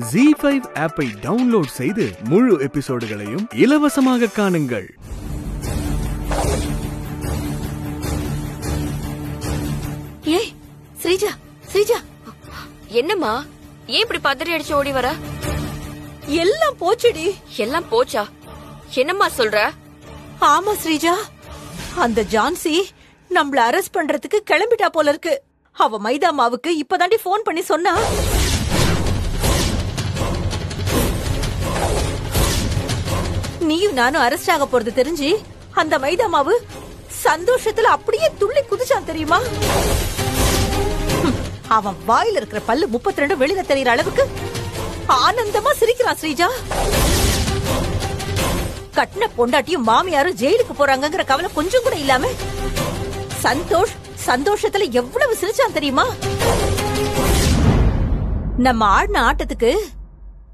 G five ஆப்பை download செய்து முழு எபிசோடுகளையும் இலவசமாக காணுங்கள். ஏய் ஸ்ரீஜா ஸ்ரீஜா. என்னம்மா? ஏன் இப்படி பதறி அடிச்சு ஓடி வர? எல்லாம் போச்சுடி. எல்லாம் போச்சா? என்னம்மா சொல்ற? ஆமா ஸ்ரீஜா. அந்த ஜான்சி நம்மள அரெஸ்ட் பண்றதுக்கு கிளம்பிட்டா போல இருக்கு. அவ மைதா மாவுக்கு இப்பதாண்டி ஃபோன் பண்ணி சொன்னா. நீயும் நானும் அரெஸ்ட் ஆக போறது தெரிஞ்சு அந்த மைதா மாவு சந்தோஷத்துல அப்படியே துள்ளி குதிச்சான் தெரியுமா? அவன் வாயில இருக்கிற பல்லு முப்பத்தி ரெண்டு வெளியில தெரியற அளவுக்கு ஆனந்தமா சிரிக்கிறான் ஸ்ரீஜா. கட்டின பொண்டாட்டியும் மாமியாரும் ஜெயிலுக்கு போறாங்கங்கிற கவலை கொஞ்சம் கூட இல்லாம சந்தோஷ் சந்தோஷத்துல எவ்வளவு சிரிச்சான் தெரியுமா? நம்ம ஆடின ஆட்டத்துக்கு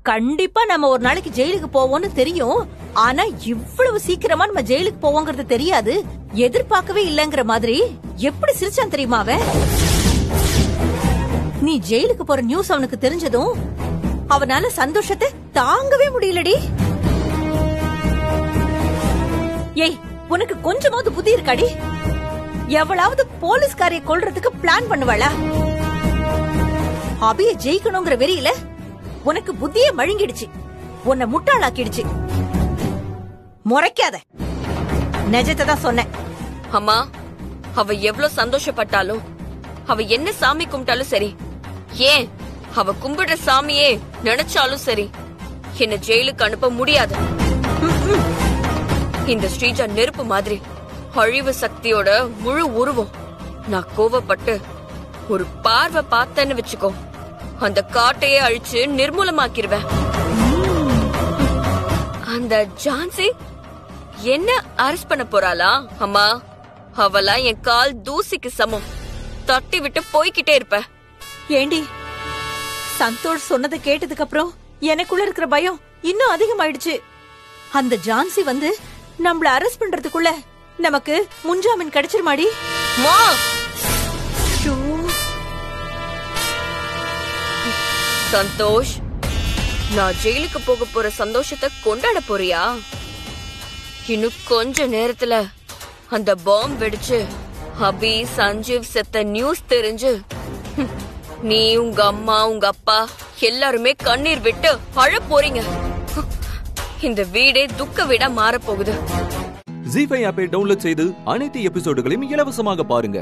கண்டிப்பா நம்ம ஒரு நாளைக்கு ஜெயிலுக்கு போவோம்னு தெரியும். ஆனா இவ்வளவு சீக்கிரமா நம்ம ஜெயிலுக்கு போவோங்கிறது தெரியாது. எதிர்பார்க்கவே இல்லங்கிற மாதிரி. எப்படி சிரிச்சான் தெரியுமா அவன்? நீ ஜெயிலுக்கு போற நியூஸ் அவனுக்கு தெரிஞ்சதும் அவனால சந்தோஷத்தை தாங்கவே முடியலடி. ஏய் உனக்கு கொஞ்சமாவது புத்தி இருக்காடி. எவ்வளவு போலீஸ்காரை கொல்றதுக்கு பிளான் பண்ணுவாளா? அபிய ஜெயிக்கணுங்கிற வெறியில உனக்கு புத்தியே மழுங்கிடுச்சு. உன்னை முட்டாளாக்கிடுச்சு. முறைக்காத. நிஜத்தை தான் சொன்னேன். அம்மா அவ எவ்வளவு சந்தோஷப்பட்டாலும் அவ என்ன சாமி கும்பிட்டாலும் சரி ஏன் அவ கும்பிடுற சாமியே நினைச்சாலும் சரி என்ன ஜெயிலுக்கு அனுப்ப முடியாது. இந்த ஸ்ரீஜா நெருப்பு மாதிரி அழிவு சக்தியோட முழு உருவம். நான் கோவப்பட்டு ஒரு பார்வை பார்த்தேன்னு வச்சுக்கோ அந்த காட்டையே அழிச்சு நிர்மூலமாக்கிருவேன். அந்த ஜான்சி என்ன அரெஸ்ட் பண்ண போறாளா? அம்மா அவளா என் கால் தூசிக்கு சமம். தட்டி விட்டு போய்கிட்டே இருப்ப. ஏண்டி சந்தோஷ் சொன்னதை கேட்டதுக்கு அப்புறம் எனக்குள்ள இருக்கிற பயம் இன்னும் அதிகமாயிடுச்சு. அந்த ஜான்சி வந்து நம்மள அரெஸ்ட் பண்றதுக்குள்ள நமக்கு முன்ஜாமீன் கிடைச்சிருமாடி? மா. சந்தோஷ் நான் ஜெயிலுக்கு போக போற சந்தோஷத்தை கொண்டாட போறியா? இன்னும் கொஞ்ச நேரத்துல அந்த பாம்ப் வெடிச்சு அபி சஞ்சீவ் செத்த நியூஸ் தெரிஞ்சு நீ உங்க அம்மா உங்க அப்பா எல்லாருமே கண்ணீர் விட்டு அழ போறீங்க. இந்த வீடே துக்க வீடா மாறப் போகுது. ஜி ஃபைவ் ஆப்பை டவுன்லோட் செய்து அனைத்து எபிசோடுகளையும் இலவசமாக பாருங்க.